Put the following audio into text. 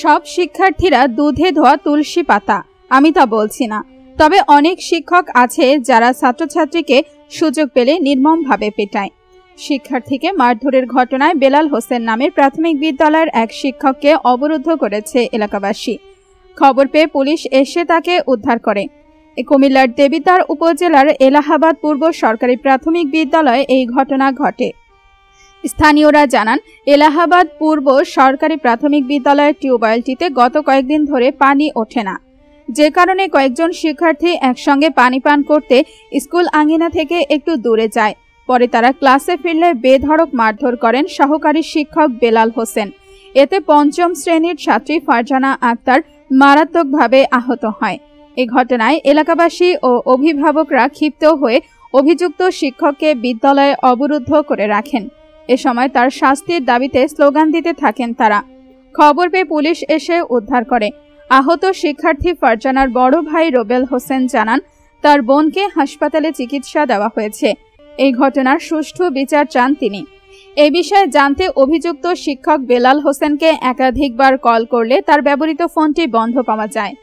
সব শিক্ষার্থীরা দুধে ধোয়া তুলসী পাতা। আমি তা বলছি না। তবে অনেক শিক্ষক আছে যারা ছাত্রছাত্রীকে সুযোগ পেলে নির্মমভাবে পেটায়। শিক্ষার্থীকে মারধরের ঘটনায় বেলাল হোসেন নামের প্রাথমিক বিদ্যালয়ের এক শিক্ষককে অবরুদ্ধ করেছে এলাকাবাসী। খবর পেয়ে পুলিশ এসে তাকে উদ্ধার করে। কুমিল্লার দেবিতার উপজেলার এলাহাবাদ পূর্ব সরকারি প্রাথমিক বিদ্যালয়ে এই ঘটনা ঘটে। স্থানীয়রা জানান, এলাহাবাদ পূর্ব সরকারি প্রাথমিক বিদ্যালয়ের টিউবওয়েলটিতে গত কয়েকদিন ধরে পানি ওঠে না। যে কারণে কয়েকজন শিক্ষার্থী একসঙ্গে পানি পান করতে স্কুল আঙিনা থেকে একটু দূরে যায়। পরে তারা ক্লাসে ফিরলে বেধড়ক মারধর করেন সহকারী শিক্ষক বেলাল হোসেন। এতে পঞ্চম শ্রেণির ছাত্রী ফারজানা আক্তার মারাত্মকভাবে আহত হয়। এ ঘটনায় এলাকাবাসী ও অভিভাবকরা ক্ষিপ্ত হয়ে অভিযুক্ত শিক্ষককে বিদ্যালয়ে অবরুদ্ধ করে রাখেন। এ সময় তার শাস্তির দাবিতে স্লোগান দিতে থাকেন তারা। খবর পেয়ে পুলিশ এসে উদ্ধার করে। আহত শিক্ষার্থী ফারজানার বড় ভাই রোবেল হোসেন জানান, তার বোনকে হাসপাতালে চিকিৎসা দেওয়া হয়েছে। এই ঘটনার সুষ্ঠু বিচার চান তিনি। এ বিষয়ে জানতে অভিযুক্ত শিক্ষক বেলাল হোসেনকে একাধিকবার কল করলে তার ব্যবহৃত ফোনটি বন্ধ পাওয়া যায়।